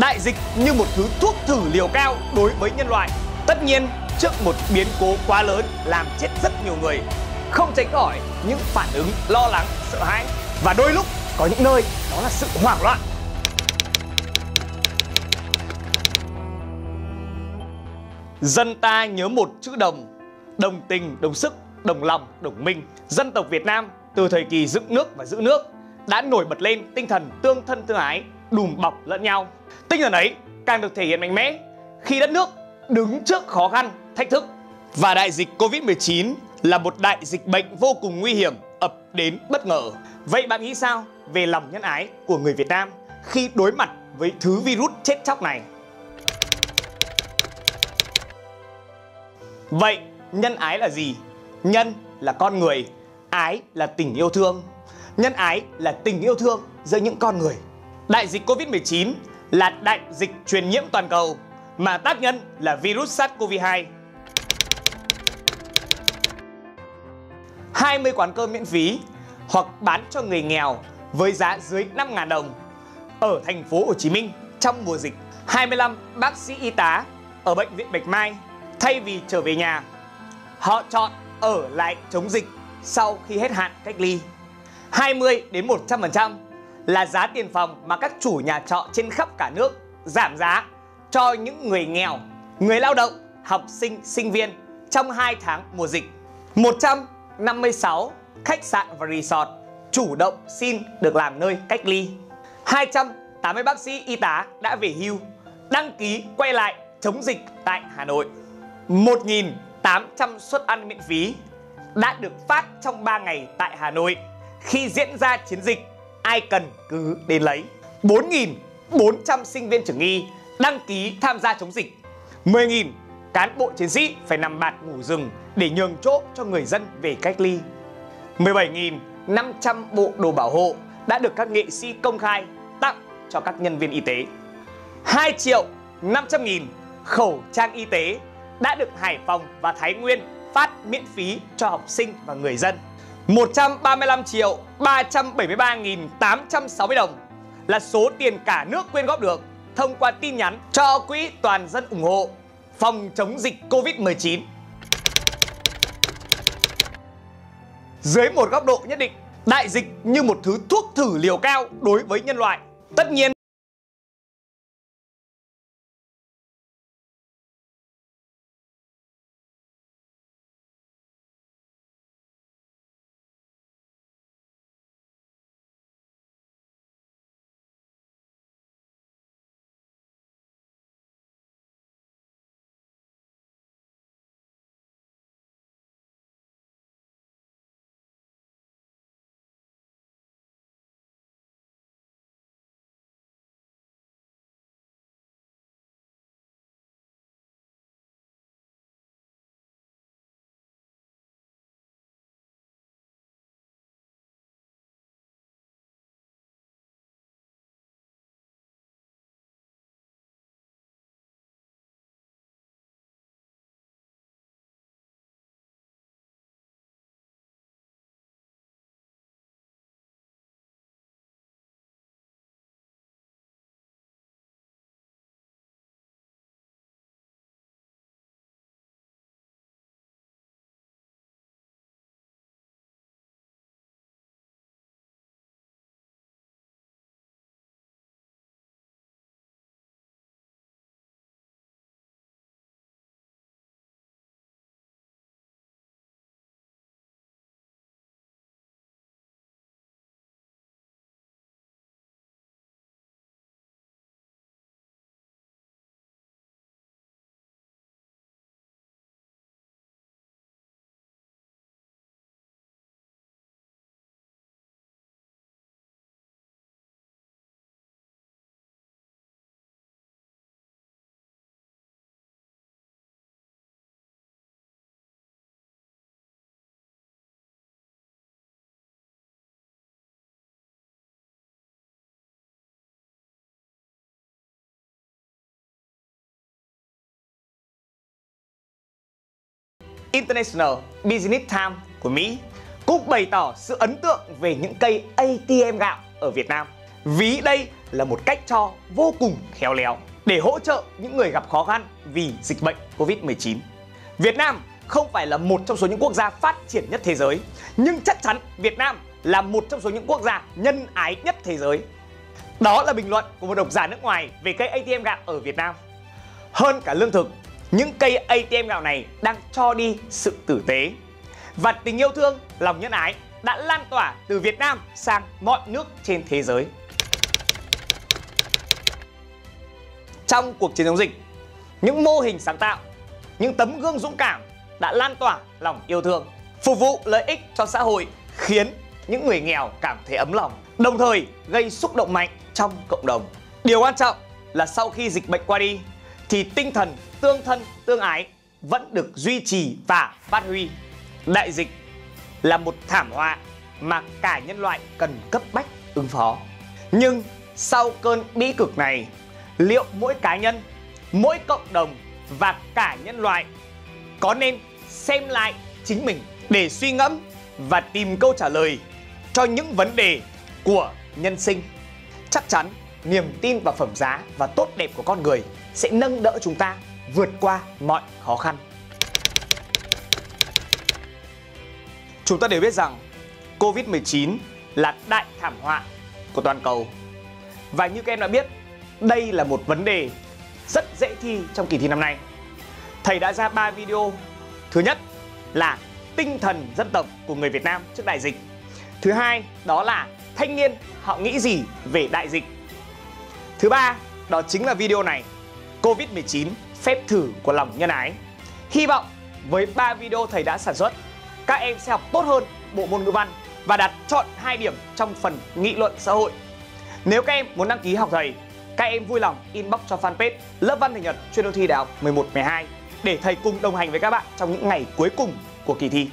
Đại dịch như một thứ thuốc thử liều cao đối với nhân loại. Tất nhiên, trước một biến cố quá lớn làm chết rất nhiều người, không tránh khỏi những phản ứng lo lắng, sợ hãi và đôi lúc có những nơi đó là sự hoảng loạn. Dân ta nhớ một chữ đồng, đồng tình, đồng sức, đồng lòng, đồng minh. Dân tộc Việt Nam từ thời kỳ dựng nước và giữ nước đã nổi bật lên tinh thần tương thân tương ái, đùm bọc lẫn nhau. Tinh thần ấy càng được thể hiện mạnh mẽ khi đất nước đứng trước khó khăn, thách thức. Và đại dịch Covid-19 là một đại dịch bệnh vô cùng nguy hiểm ập đến bất ngờ. Vậy bạn nghĩ sao về lòng nhân ái của người Việt Nam khi đối mặt với thứ virus chết chóc này? Vậy nhân ái là gì? Nhân là con người, ái là tình yêu thương. Nhân ái là tình yêu thương giữa những con người. Đại dịch Covid-19 là đại dịch truyền nhiễm toàn cầu mà tác nhân là virus SARS-CoV-2. 20 quán cơm miễn phí hoặc bán cho người nghèo với giá dưới 5.000 đồng ở thành phố Hồ Chí Minh trong mùa dịch. 25 bác sĩ y tá ở bệnh viện Bạch Mai thay vì trở về nhà, họ chọn ở lại chống dịch sau khi hết hạn cách ly. 20 đến 100% là giá tiền phòng mà các chủ nhà trọ trên khắp cả nước giảm giá cho những người nghèo, người lao động, học sinh, sinh viên trong 2 tháng mùa dịch. 156 khách sạn và resort chủ động xin được làm nơi cách ly. 280 bác sĩ y tá đã về hưu, đăng ký quay lại chống dịch tại Hà Nội. 1.800 suất ăn miễn phí đã được phát trong 3 ngày tại Hà Nội khi diễn ra chiến dịch ai cần cứ đến lấy. 4.400 sinh viên trưởng y đăng ký tham gia chống dịch. 10.000 cán bộ chiến sĩ phải nằm bạt ngủ rừng để nhường chỗ cho người dân về cách ly. 17.500 bộ đồ bảo hộ đã được các nghệ sĩ công khai tặng cho các nhân viên y tế. 2 triệu 500 nghìn khẩu trang y tế đã được Hải Phòng và Thái Nguyên phát miễn phí cho học sinh và người dân. 135 triệu 373.860 đồng là số tiền cả nước quyên góp được thông qua tin nhắn cho Quỹ Toàn dân ủng hộ phòng chống dịch Covid-19. Dưới một góc độ nhất định, đại dịch như một thứ thuốc thử liều cao đối với nhân loại. Tất nhiên International Business Times của Mỹ cũng bày tỏ sự ấn tượng về những cây ATM gạo ở Việt Nam. Ví đây là một cách cho vô cùng khéo léo để hỗ trợ những người gặp khó khăn vì dịch bệnh Covid-19. Việt Nam không phải là một trong số những quốc gia phát triển nhất thế giới, nhưng chắc chắn Việt Nam là một trong số những quốc gia nhân ái nhất thế giới. Đó là bình luận của một độc giả nước ngoài về cây ATM gạo ở Việt Nam. Hơn cả lương thực, những cây ATM gạo này đang cho đi sự tử tế. Và tình yêu thương, lòng nhân ái đã lan tỏa từ Việt Nam sang mọi nước trên thế giới. Trong cuộc chiến chống dịch, những mô hình sáng tạo, những tấm gương dũng cảm đã lan tỏa lòng yêu thương, phục vụ lợi ích cho xã hội, khiến những người nghèo cảm thấy ấm lòng, đồng thời gây xúc động mạnh trong cộng đồng. Điều quan trọng là sau khi dịch bệnh qua đi thì tinh thần tương thân tương ái vẫn được duy trì và phát huy. Đại dịch là một thảm họa mà cả nhân loại cần cấp bách ứng phó. Nhưng sau cơn bi cực này, liệu mỗi cá nhân, mỗi cộng đồng và cả nhân loại có nên xem lại chính mình để suy ngẫm và tìm câu trả lời cho những vấn đề của nhân sinh. Chắc chắn niềm tin vào phẩm giá và tốt đẹp của con người sẽ nâng đỡ chúng ta vượt qua mọi khó khăn. Chúng ta đều biết rằng Covid-19 là đại thảm họa của toàn cầu. Và như các em đã biết, đây là một vấn đề rất dễ thi trong kỳ thi năm nay. Thầy đã ra 3 video. Thứ nhất là tinh thần dân tộc của người Việt Nam trước đại dịch. Thứ hai đó là thanh niên họ nghĩ gì về đại dịch. Thứ ba đó chính là video này Covid-19 phép thử của lòng nhân ái. Hy vọng với 3 video thầy đã sản xuất, các em sẽ học tốt hơn bộ môn ngữ văn và đạt chọn 2 điểm trong phần nghị luận xã hội. Nếu các em muốn đăng ký học thầy, các em vui lòng inbox cho fanpage lớp văn Thầy nhật chuyên đô thi đại học 11 12 để thầy cùng đồng hành với các bạn trong những ngày cuối cùng của kỳ thi.